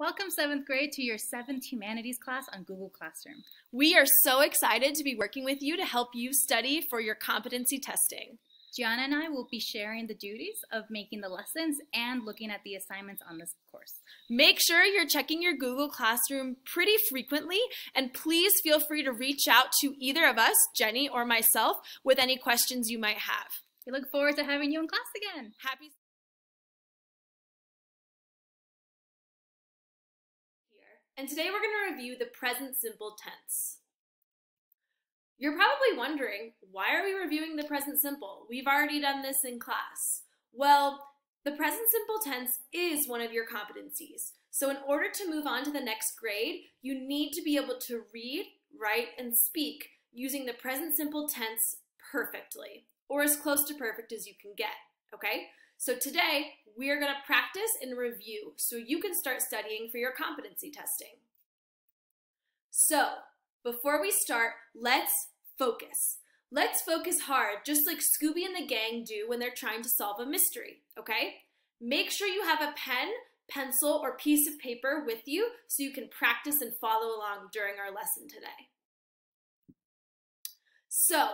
Welcome 7th grade to your 7th Humanities class on Google Classroom. We are so excited to be working with you to help you study for your competency testing. Gianna and I will be sharing the duties of making the lessons and looking at the assignments on this course. Make sure you're checking your Google Classroom pretty frequently and please feel free to reach out to either of us, Jenny or myself, with any questions you might have. We look forward to having you in class again. Happy and today we're going to review the present simple tense. You're probably wondering, why are we reviewing the present simple? We've already done this in class. Well, the present simple tense is one of your competencies. So in order to move on to the next grade, you need to be able to read, write, and speak using the present simple tense perfectly, or as close to perfect as you can get, okay? So today, we are gonna practice and review so you can start studying for your competency testing. So, before we start, let's focus. Let's focus hard, just like Scooby and the gang do when they're trying to solve a mystery, okay? Make sure you have a pen, pencil, or piece of paper with you so you can practice and follow along during our lesson today. So,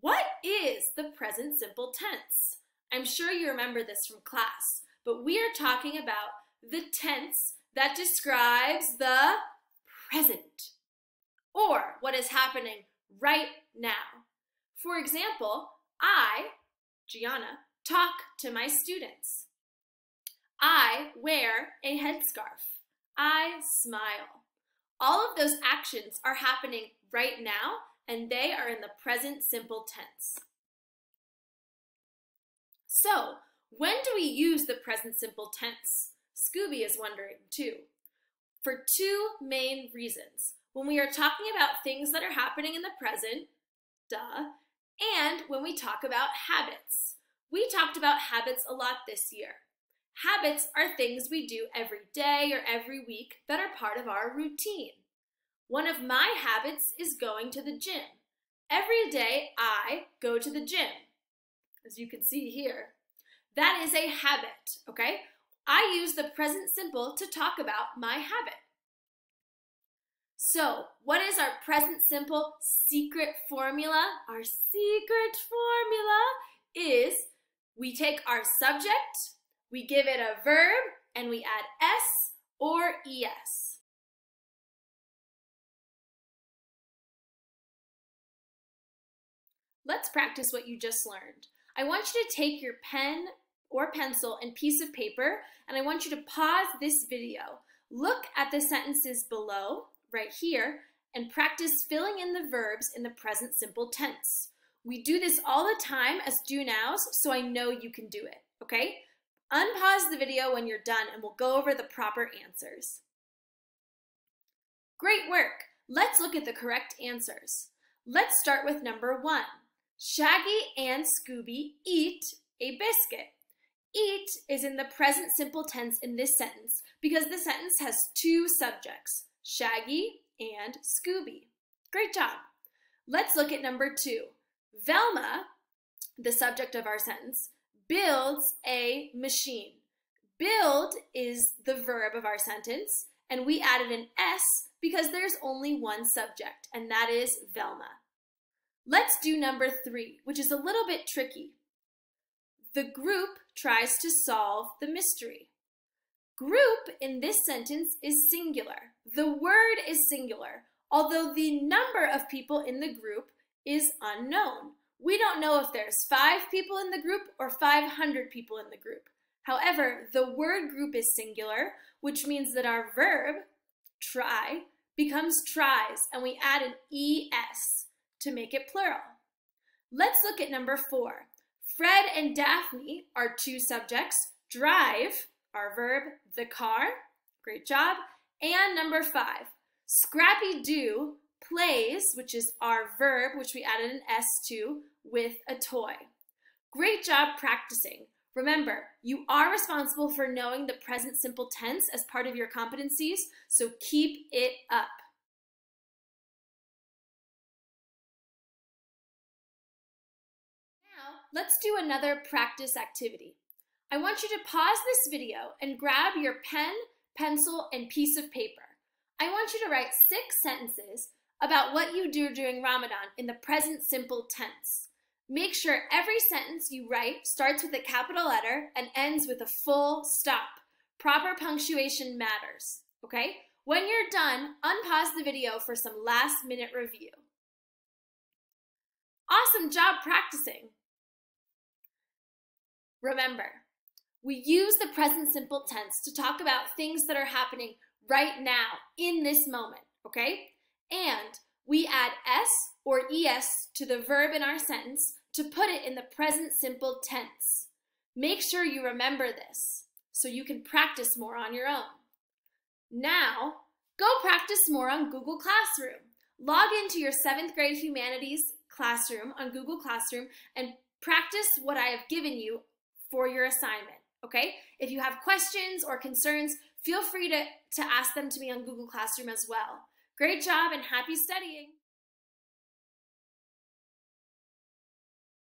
what is the present simple tense? I'm sure you remember this from class, but we are talking about the tense that describes the present, or what is happening right now. For example, I, Gianna, talk to my students. I wear a headscarf. I smile. All of those actions are happening right now and they are in the present simple tense. So, when do we use the present simple tense? Scooby is wondering too. For two main reasons when we are talking about things that are happening in the present, duh, and when we talk about habits. We talked about habits a lot this year. Habits are things we do every day or every week that are part of our routine. One of my habits is going to the gym. Every day I go to the gym, as you can see here. That is a habit, okay? I use the present simple to talk about my habit. So, what is our present simple secret formula? Our secret formula is we take our subject, we give it a verb, and we add S or ES. Let's practice what you just learned. I want you to take your pen or pencil and piece of paper, and I want you to pause this video. Look at the sentences below right here and practice filling in the verbs in the present simple tense. We do this all the time as do nows, so I know you can do it, okay? Unpause the video when you're done and we'll go over the proper answers. Great work! Let's look at the correct answers. Let's start with number one. Shaggy and Scooby eat a biscuit. Eat is in the present simple tense in this sentence because the sentence has two subjects, Shaggy, and Scooby. Great job. Let's look at number two. Velma, the subject of our sentence, builds a machine. Build is the verb of our sentence, and we added an S because there's only one subject, and that is Velma. Let's do number three, which is a little bit tricky. The group tries to solve the mystery. Group in this sentence is singular. The word is singular, although the number of people in the group is unknown. We don't know if there's five people in the group or 500 people in the group. However, the word group is singular, which means that our verb, try, becomes tries, and we add an ES to make it plural. Let's look at number four. Fred and Daphne are two subjects. Drive our verb, the car, great job. And number five, Scrappy Doo plays, which is our verb, which we added an S to, with a toy. Great job practicing. Remember, you are responsible for knowing the present simple tense as part of your competencies, so keep it up. Let's do another practice activity. I want you to pause this video and grab your pen, pencil, and piece of paper. I want you to write six sentences about what you do during Ramadan in the present simple tense. Make sure every sentence you write starts with a capital letter and ends with a full stop. Proper punctuation matters, okay? When you're done, unpause the video for some last minute review. Awesome job practicing! Remember, we use the present simple tense to talk about things that are happening right now, in this moment, okay? And we add S or ES to the verb in our sentence to put it in the present simple tense. Make sure you remember this so you can practice more on your own. Now, go practice more on Google Classroom. Log into your 7th grade humanities classroom on Google Classroom and practice what I have given you for your assignment, okay? If you have questions or concerns, feel free to, to ask them to me on Google Classroom as well. Great job and happy studying!